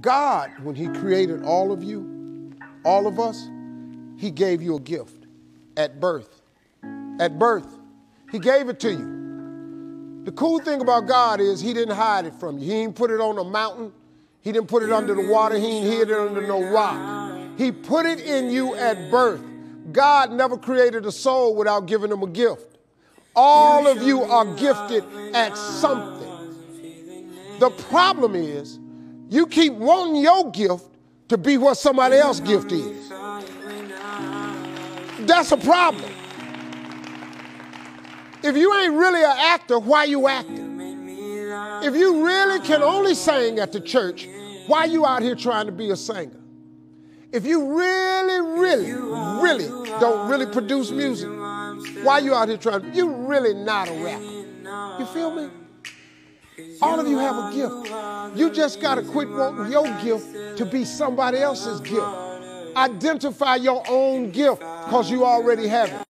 God, when He created all of you, all of us, He gave you a gift at birth. At birth, He gave it to you. The cool thing about God is He didn't hide it from you. He didn't put it on a mountain. He didn't put it under the water. He didn't hid it under no rock. He put it in you at birth. God never created a soul without giving them a gift. All of you are gifted at something. The problem is, you keep wanting your gift to be what somebody else's gift is. That's a problem. If you ain't really an actor, why you acting? If you really can only sing at the church, why you out here trying to be a singer? If you really, really, really don't really produce music, why you out here trying? You really not a rapper. You feel me? All of you have a gift. You just got to quit wanting your gift to be somebody else's gift. Identify your own gift because you already have it.